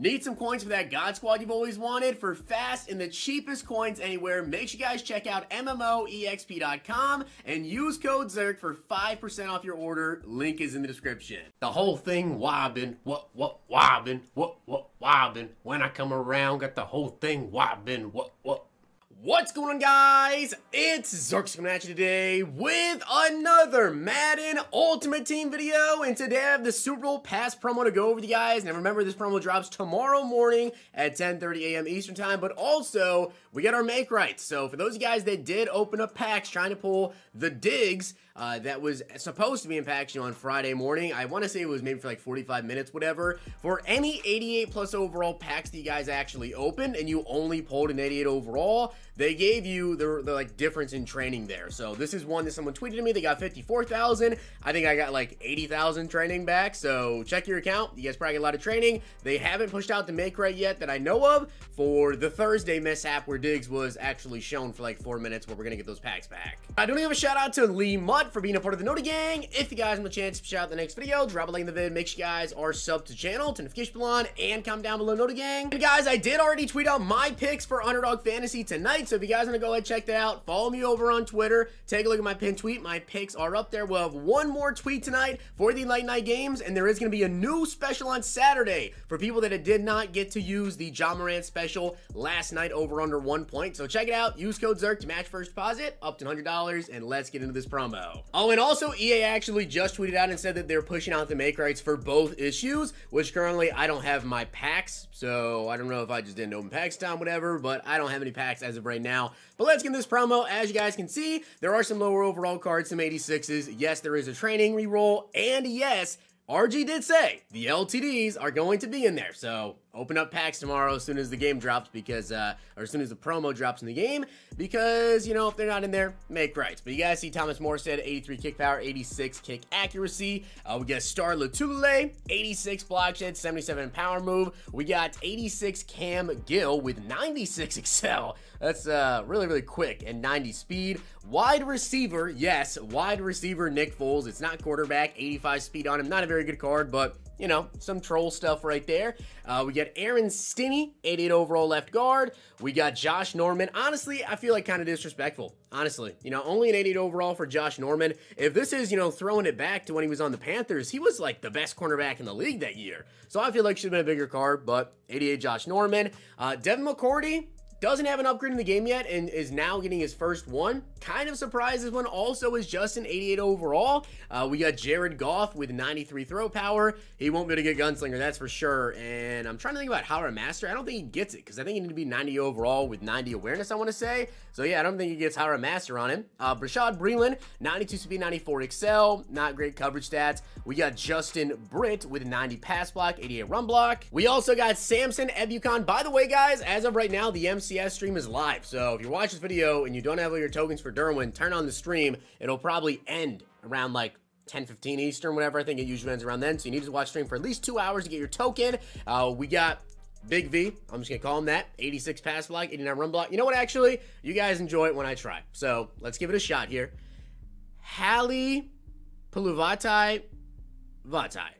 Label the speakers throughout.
Speaker 1: Need some coins for that God Squad you've always wanted for fast and the cheapest coins anywhere? Make sure you guys check out MMOEXP.com and use code ZIRK for 5% off your order. Link is in the description. The whole thing wobbin', what, what, wobbin', what, what, wobbin'. When I come around, got the whole thing wobbin', what, what, What's going on guys? It's Zirks coming at you today with another Madden Ultimate Team video and today I have the Super Bowl Past promo to go over with you guys and remember this promo drops tomorrow morning at 10.30 a.m. Eastern Time but also we got our make rights so for those of you guys that did open up packs trying to pull the Diggs uh, that was supposed to be in packs you on Friday morning I want to say it was maybe for like 45 minutes whatever for any 88 plus overall packs that you guys actually opened and you only pulled an 88 overall they gave you the, the like difference in training there. So this is one that someone tweeted to me. They got 54,000. I think I got like 80,000 training back. So check your account. You guys probably get a lot of training. They haven't pushed out the make right yet that I know of for the Thursday mishap where Diggs was actually shown for like four minutes where we're going to get those packs back. I do to give a shout out to Lee Mutt for being a part of the Noti Gang. If you guys want a chance to shout out the next video, drop a like in the vid. Make sure you guys are sub to the channel, turn notification bell on, and comment down below Noti Gang. And guys, I did already tweet out my picks for Underdog Fantasy tonight. So if you guys want to go ahead and check that out, follow me over on Twitter. Take a look at my pinned tweet. My picks are up there. We'll have one more tweet tonight for the late night games, and there is going to be a new special on Saturday for people that did not get to use the Ja Morant special last night over under one point. So check it out. Use code ZIRK to match first deposit up to $100, and let's get into this promo. Oh, and also EA actually just tweeted out and said that they're pushing out the make rights for both issues, which currently I don't have my packs, so I don't know if I just didn't open packs time, whatever, but I don't have any packs as of right now. But let's get this promo. As you guys can see, there are some lower overall cards, some 86s. Yes, there is a training reroll, and yes, RG did say the LTDs are going to be in there. So open up packs tomorrow as soon as the game drops because, uh, or as soon as the promo drops in the game because, you know, if they're not in there, make rights. But you guys see Thomas Morstead, 83 kick power, 86 kick accuracy. Uh, we got Star Lotulelei, 86 block shed, 77 power move. We got 86 Cam Gill with 96 excel. That's uh, really, really quick and 90 speed. Wide receiver, yes, wide receiver Nick Foles. It's not quarterback, 85 speed on him. Not a very good card, but you know, some troll stuff right there. Uh, we got Aaron Stinnie, 88 overall left guard. We got Josh Norman. Honestly, I feel like kind of disrespectful. Honestly, you know, only an 88 overall for Josh Norman. If this is, you know, throwing it back to when he was on the Panthers, he was like the best cornerback in the league that year. So I feel like should have been a bigger card, but 88 Josh Norman. Uh, Devin McCourty, doesn't have an upgrade in the game yet and is now getting his first one. Kind of surprised this one also is Justin 88 overall. Uh, we got Jared Goff with 93 throw power. He won't be able to get Gunslinger, that's for sure. And I'm trying to think about Howard Master. I don't think he gets it because I think he need to be 90 overall with 90 awareness, I want to say. So yeah, I don't think he gets Howard Master on him. Uh, Bashaud Breeland, 92 speed, 94 excel. Not great coverage stats. We got Justin Britt with 90 pass block, 88 run block. We also got Samson Ebukam. By the way, guys, as of right now, the MC CS stream is live. So if you watch this video and you don't have all your tokens for Derwin, turn on the stream. It'll probably end around like 10 15 Eastern, whatever. I think it usually ends around then. So you need to watch stream for at least two hours to get your token. Uh, we got Big V, I'm just gonna call him that. 86 pass block, 89 run block. You know what? Actually, you guys enjoy it when I try. So let's give it a shot here. Hallie Puluvatai Vatai.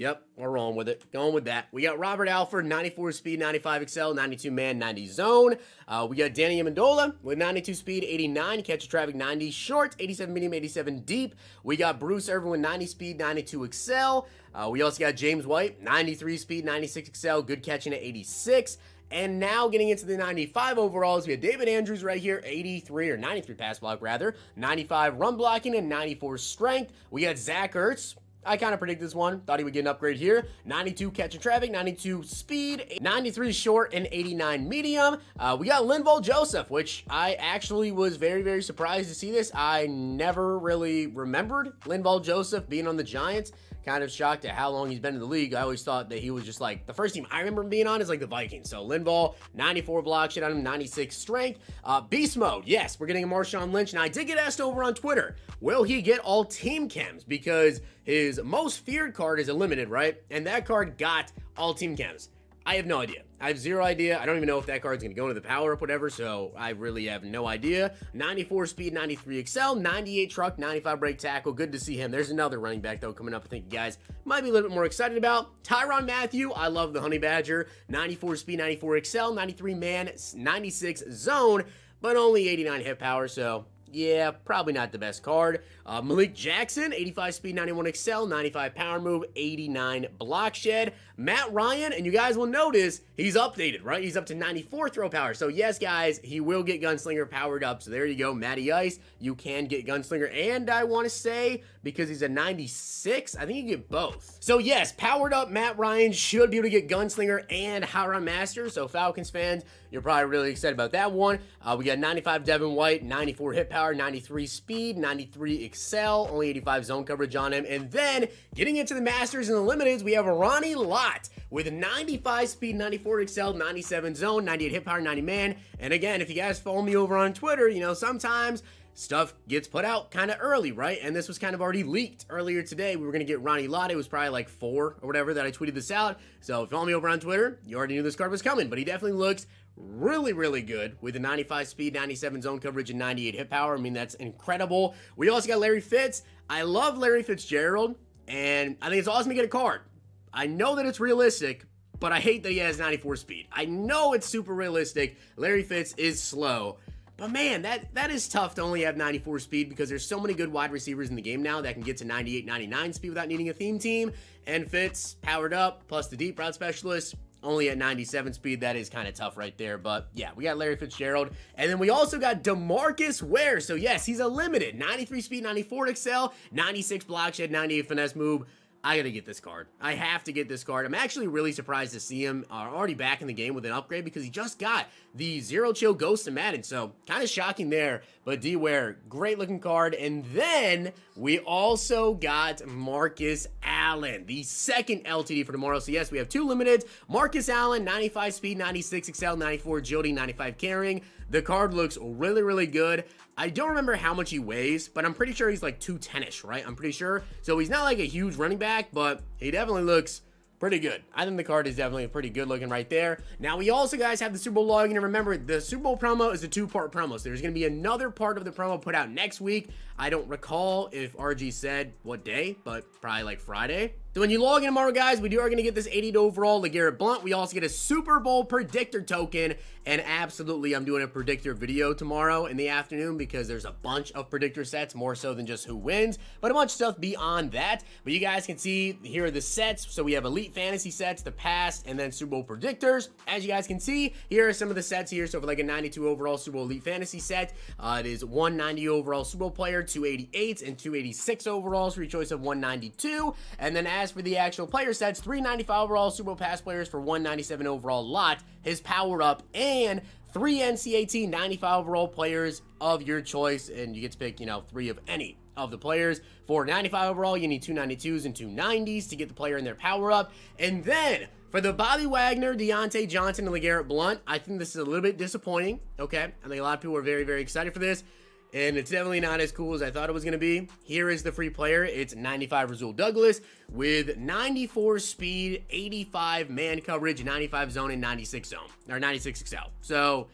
Speaker 1: Yep, we're rolling with it. Going with that. We got Robert Alford, 94 speed, 95 excel, 92 man, 90 zone. Uh, we got Danny Amendola with 92 speed, 89 catch traffic, 90 short, 87 medium, 87 deep. We got Bruce Irvin with 90 speed, 92 excel. Uh, we also got James White, 93 speed, 96 excel, good catching at 86. And now getting into the 95 overalls, we have David Andrews right here, 83 or 93 pass block rather, 95 run blocking and 94 strength. We got Zach Ertz, I kind of predicted this one. Thought he would get an upgrade here. 92 catching traffic, 92 speed, 93 short, and 89 medium. Uh, we got Linval Joseph, which I actually was very, very surprised to see this. I never really remembered Linval Joseph being on the Giants kind of shocked at how long he's been in the league. I always thought that he was just like the first team I remember being on is like the Vikings. So Linval, 94 block shit on him, 96 strength. Uh, beast mode, yes, we're getting a Marshawn Lynch. And I did get asked over on Twitter, will he get all team chems? Because his most feared card is a limited, right? And that card got all team chems. I have no idea. I have zero idea. I don't even know if that card's going to go into the power up, whatever, so I really have no idea. 94 speed, 93 excel, 98 truck, 95 break tackle. Good to see him. There's another running back, though, coming up I think you guys might be a little bit more excited about. Tyrann Mathieu. I love the Honey Badger. 94 speed, 94 excel, 93 man, 96 zone, but only 89 hit power, so yeah, probably not the best card. Uh, Malik Jackson, 85 speed, 91 excel, 95 power move, 89 block shed. Matt Ryan, and you guys will notice he's updated, right? He's up to 94 throw power. So yes, guys, he will get Gunslinger powered up. So there you go, Matty Ice. You can get Gunslinger, and I want to say because he's a 96, I think you get both. So yes, powered up Matt Ryan should be able to get Gunslinger and Hiram Master. So Falcons fans, you're probably really excited about that one. Uh, we got 95 Devin White, 94 hit power, 93 speed, 93 excel, only 85 zone coverage on him. And then getting into the Masters and the Limiteds, we have Ronnie Lott with 95 speed, 94 excel, 97 zone, 98 hit power, 90 man. And again, if you guys follow me over on Twitter, you know, sometimes stuff gets put out kind of early, right? And this was kind of already leaked earlier today. We were going to get Ronnie Lott. It was probably like four or whatever that I tweeted this out. So if you follow me over on Twitter, you already knew this card was coming, but he definitely looks really, really good with a 95 speed, 97 zone coverage, and 98 hit power. I mean, that's incredible. We also got Larry Fitz. I love Larry Fitzgerald, and I think it's awesome to get a card. I know that it's realistic, but I hate that he has 94 speed. I know it's super realistic. Larry Fitz is slow. But man, that that is tough to only have 94 speed because there's so many good wide receivers in the game now that can get to 98, 99 speed without needing a theme team. And Fitz powered up, plus the deep route specialist, only at 97 speed. That is kind of tough right there. But yeah, we got Larry Fitzgerald. And then we also got Demarcus Ware. So yes, he's a limited 93 speed, 94 excel, 96 block shed, 98 finesse move. I gotta get this card. I have to get this card. I'm actually really surprised to see him uh, already back in the game with an upgrade because he just got the Zero Chill Ghost of Madden. So kind of shocking there. But D Ware, great looking card. And then we also got Marcus Allen, the second LTD for tomorrow. So yes, we have two limited. Marcus Allen, 95 speed, 96 excel, 94 agility, 95 carrying. The card looks really, really good. I don't remember how much he weighs, but I'm pretty sure he's like 210-ish, right? I'm pretty sure. So he's not like a huge running back, but he definitely looks pretty good. I think the card is definitely pretty good looking right there. Now, we also, guys, have the Super Bowl login. And remember, the Super Bowl promo is a two-part promo. So there's going to be another part of the promo put out next week. I don't recall if RG said what day, but probably like Friday. So when you log in tomorrow, guys, we do are going to get this 80 overall LeGarrette Blunt. We also get a Super Bowl predictor token. And absolutely, I'm doing a predictor video tomorrow in the afternoon because there's a bunch of predictor sets, more so than just who wins, but a bunch of stuff beyond that. But you guys can see here are the sets. So we have Elite Fantasy sets, the past, and then Super Bowl predictors. As you guys can see, here are some of the sets here. So for like a 92 overall Super Bowl Elite Fantasy set, uh, it is 190 overall Super Bowl player, 288 and 286 overalls for your choice of 192. And then as for the actual player sets, 395 overall Super Bowl past players for 197 overall Lott, his power up, and three NCAT 95 overall players of your choice, and you get to pick, you know, three of any of the players. For 95 overall, you need two 92s and two 90s to get the player in their power up. And then for the Bobby Wagner, Diontae Johnson, and LeGarrette Blunt, I think this is a little bit disappointing. Okay. I think a lot of people are very, very excited for this and it's definitely not as cool as I thought it was going to be. Here is the free player. It's 95 Rasul Douglas with 94 speed, 85 man coverage, 95 zone, and 96 zone, or 96 excel. So,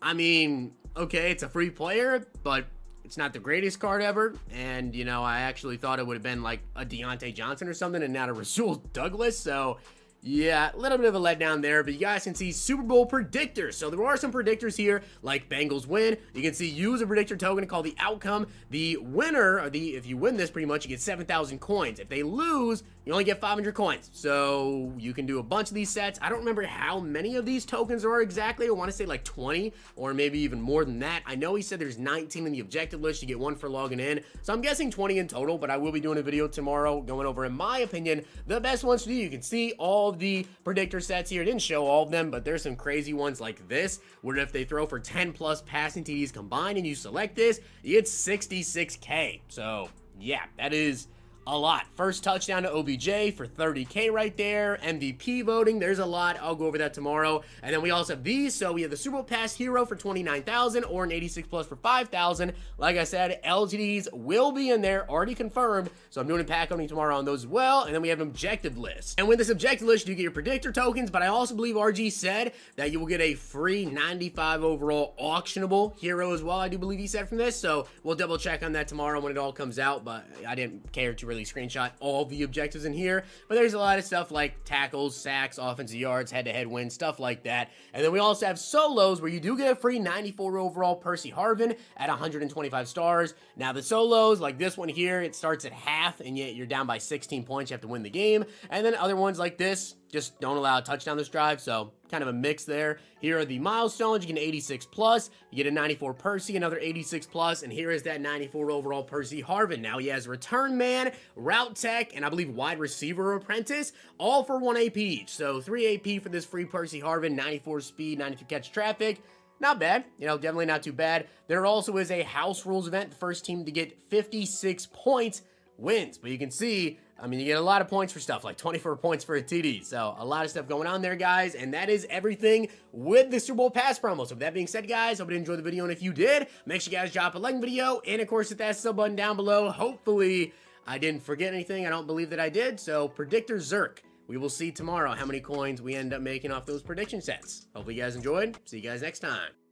Speaker 1: I mean, okay, it's a free player, but it's not the greatest card ever. And, you know, I actually thought it would have been like a Diontae Johnson or something and not a Rasul Douglas. So, yeah, a little bit of a letdown there, but you guys can see Super Bowl predictors. So there are some predictors here, like Bengals win. You can see use a predictor token to call the outcome. The winner, or the if you win this pretty much, you get 7,000 coins. If they lose, you only get 500 coins. So you can do a bunch of these sets. I don't remember how many of these tokens there are exactly. I want to say like 20 or maybe even more than that. I know he said there's 19 in the objective list. You get one for logging in. So I'm guessing 20 in total, but I will be doing a video tomorrow going over, in my opinion, the best ones to do. You can see all the predictor sets here. I didn't show all of them, but there's some crazy ones like this, where if they throw for 10 plus passing TDs combined and you select this, you get 66K. So yeah, that is a lot. First touchdown to OBJ for 30K right there. MVP voting, there's a lot. I'll go over that tomorrow. And then we also have these. So we have the Super Bowl Past Hero for 29,000 or an 86 plus for 5,000. Like I said, LTDs will be in there, already confirmed. So I'm doing a pack opening tomorrow on those as well. And then we have an objective list. And with this objective list, you get your predictor tokens, but I also believe RG said that you will get a free 95 overall auctionable hero as well. I do believe he said from this. So we'll double check on that tomorrow when it all comes out, but I didn't care to really screenshot all the objectives in here. But there's a lot of stuff like tackles, sacks, offensive yards, head-to-head -head wins, stuff like that. And then we also have solos where you do get a free 94 overall Percy Harvin at 125 stars. Now the solos, like this one here, it starts at half and yet you're down by 16 points. You have to win the game. And then other ones like this, just don't allow a touchdown this drive, so kind of a mix there. Here are the milestones. You get an 86 plus, you get a 94 Percy, another 86 plus, and here is that 94 overall Percy Harvin. Now he has return man, route tech, and I believe wide receiver apprentice, all for 1 AP each. So 3 AP for this free Percy Harvin, 94 speed, 93 catch traffic. Not bad, you know, definitely not too bad. There also is a house rules event. The first team to get 56 points wins. But you can see I mean, you get a lot of points for stuff, like 24 points for a TD. So a lot of stuff going on there, guys. And that is everything with the Super Bowl Past promo. So with that being said, guys, hope you enjoyed the video. And if you did, make sure you guys drop a like video. And of course, hit that sub button down below. Hopefully, I didn't forget anything. I don't believe that I did. So Predictor Zirk. We will see tomorrow how many coins we end up making off those prediction sets. Hopefully you guys enjoyed. See you guys next time.